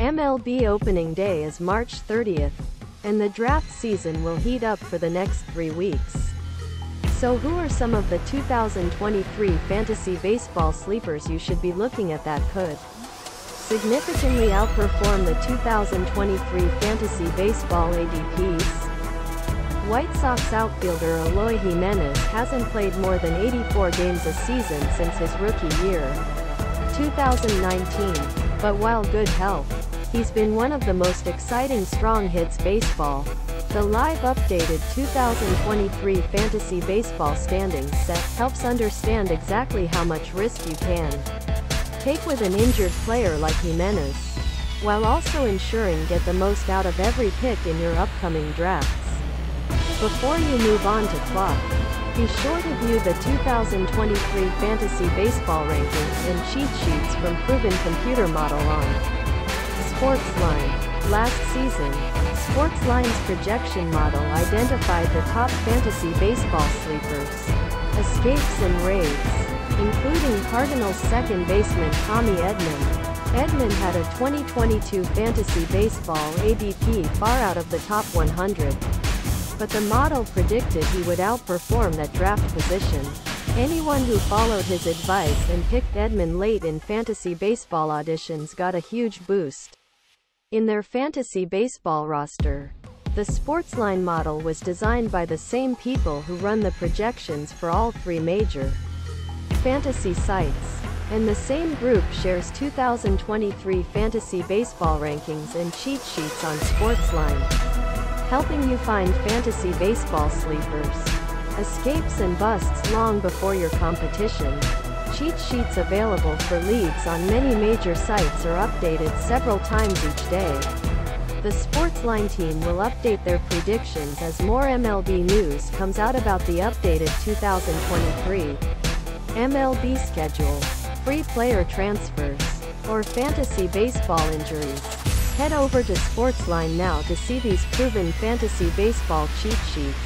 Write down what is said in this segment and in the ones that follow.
MLB opening day is March 30th, and the draft season will heat up for the next three weeks. So who are some of the 2023 fantasy baseball sleepers you should be looking at that could significantly outperform the 2023 fantasy baseball ADPs? White Sox outfielder Eloy Jimenez hasn't played more than 84 games a season since his rookie year, 2019. But while good health, he's been one of the most exciting strong hits baseball. The live updated 2023 Fantasy Baseball Standings set helps understand exactly how much risk you can take with an injured player like Jimenez, while also ensuring get the most out of every pick in your upcoming drafts. Before you move on to clock, be sure to view the 2023 Fantasy Baseball Rankings and cheat sheets from Proven Computer Model on Sportsline. Last season, Sportsline's projection model identified the top fantasy baseball sleepers, escapes and raids, including Cardinals second baseman Tommy Edman. Edman had a 2022 fantasy baseball ADP far out of the top 100 but the model predicted he would outperform that draft position. Anyone who followed his advice and picked Edman late in fantasy baseball auditions got a huge boost. In their fantasy baseball roster, the Sportsline model was designed by the same people who run the projections for all three major fantasy sites. And the same group shares 2023 fantasy baseball rankings and cheat sheets on Sportsline helping you find fantasy baseball sleepers, escapes and busts long before your competition. Cheat sheets available for leagues on many major sites are updated several times each day. The Sportsline team will update their predictions as more MLB news comes out about the updated 2023 MLB schedule, free player transfers, or fantasy baseball injuries. Head over to Sportsline now to see these proven fantasy baseball cheat sheets.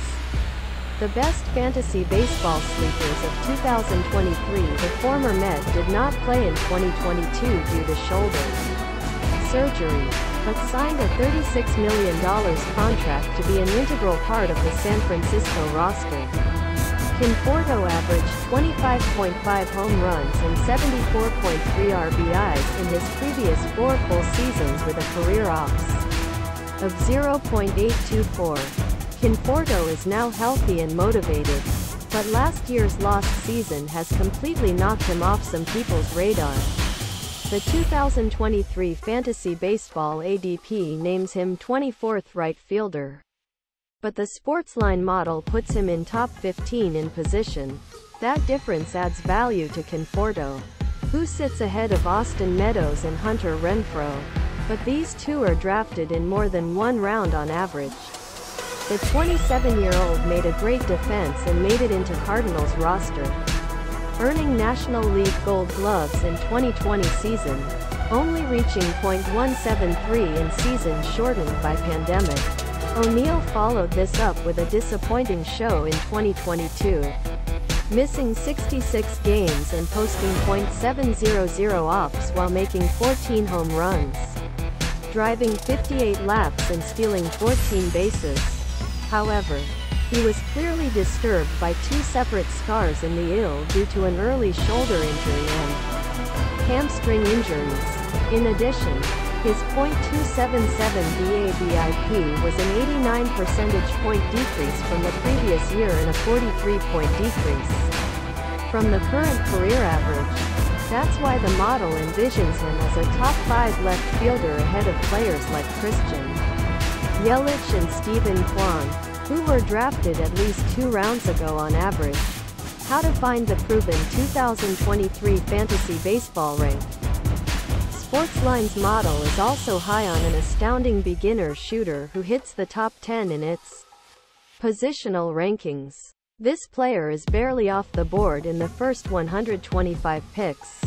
The best fantasy baseball sleepers of 2023 The former Met did not play in 2022 due to shoulder surgery, but signed a $36 million contract to be an integral part of the San Francisco roster. Conforto averaged 25.5 home runs and 74.3 RBIs in his previous four full seasons with a career OPS of 0.824. Conforto is now healthy and motivated, but last year's lost season has completely knocked him off some people's radar. The 2023 Fantasy Baseball ADP names him 24th right fielder but the Sportsline model puts him in top 15 in position. That difference adds value to Conforto, who sits ahead of Austin Meadows and Hunter Renfroe. But these two are drafted in more than one round on average. The 27-year-old made a great defense and made it into Cardinals roster, earning National League Gold Gloves in 2020 season, only reaching .173 in season shortened by pandemic. O'Neill followed this up with a disappointing show in 2022. Missing 66 games and posting .700 ops while making 14 home runs. Driving 58 laps and stealing 14 bases. However, he was clearly disturbed by two separate scars in the ill due to an early shoulder injury and hamstring injuries. In addition, his .277 BABIP was an 89 percentage point decrease from the previous year and a 43 point decrease from the current career average. That's why the model envisions him as a top 5 left fielder ahead of players like Christian Yelich and Steven Kwan, who were drafted at least two rounds ago on average. How to find the proven 2023 fantasy baseball rank. Sportsline's model is also high on an astounding beginner shooter who hits the top 10 in its positional rankings. This player is barely off the board in the first 125 picks,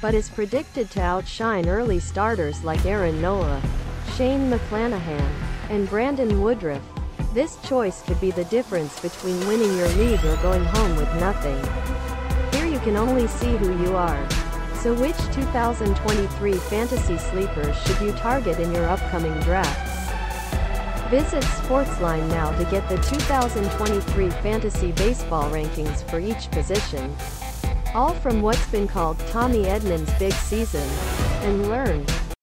but is predicted to outshine early starters like Aaron Nola, Shane McClanahan, and Brandon Woodruff. This choice could be the difference between winning your league or going home with nothing. Here you can only see who you are. So which 2023 fantasy sleepers should you target in your upcoming drafts? Visit Sportsline now to get the 2023 fantasy baseball rankings for each position. All from what's been called Tommy Edman's big season. And learn